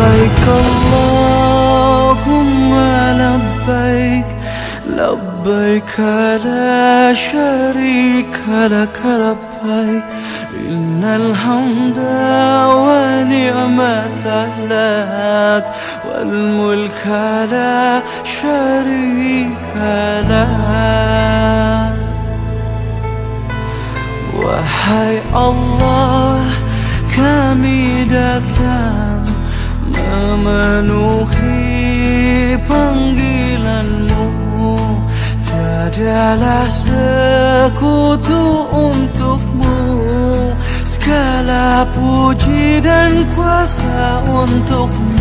لبيك اللهم لبيك لبيك لا شريك لك لبيك. إن الحمد ونعمة لك والملك لا شريك لك. وحي الله كامدة memenuhi panggilanmu. Tiadalah sekutu untukmu. Segala puji dan kuasa untukmu